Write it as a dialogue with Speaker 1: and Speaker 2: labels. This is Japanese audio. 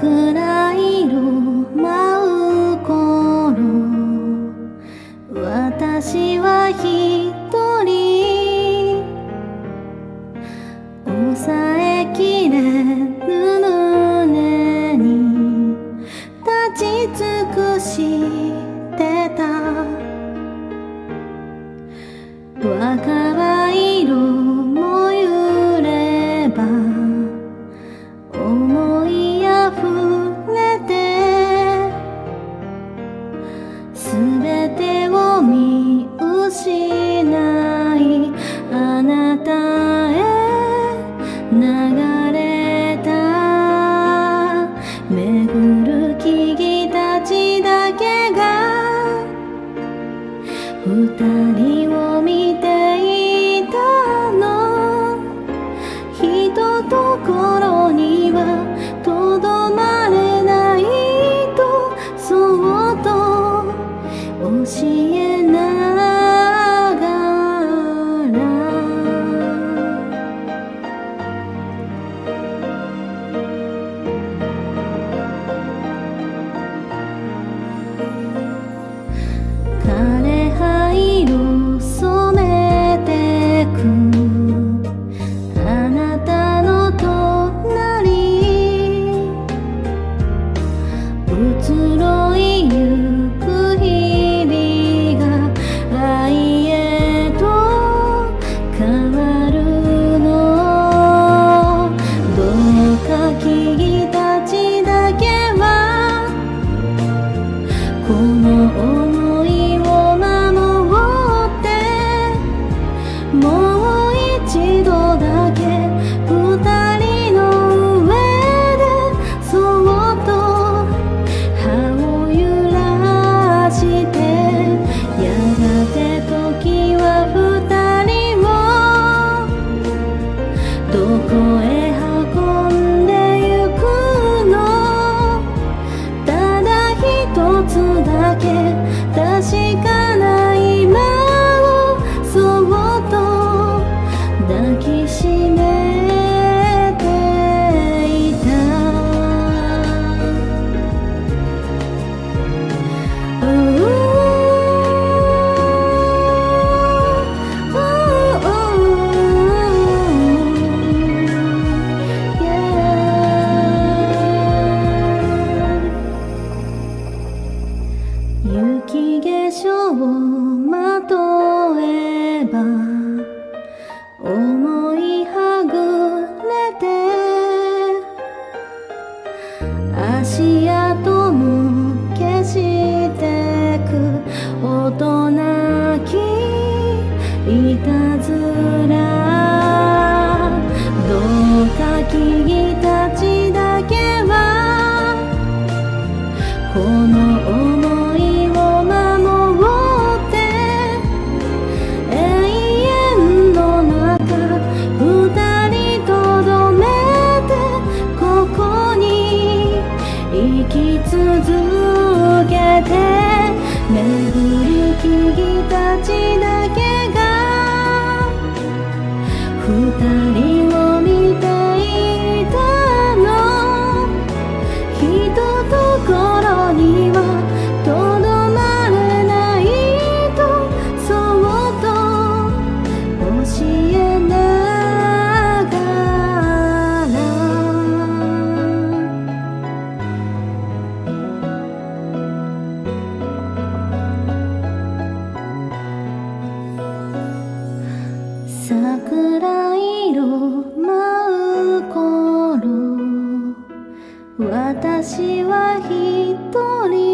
Speaker 1: 桜色舞う頃。私は一人。的你雪化粧をまとう足跡も消してく。大人きいたずら。どうか君たちだけは。この人と心私は一人